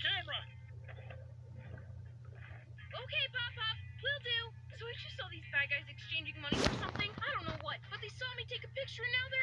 camera. Okay, Pop Pop, will do. So I just saw these bad guys exchanging money for something. I don't know what, but they saw me take a picture and now they're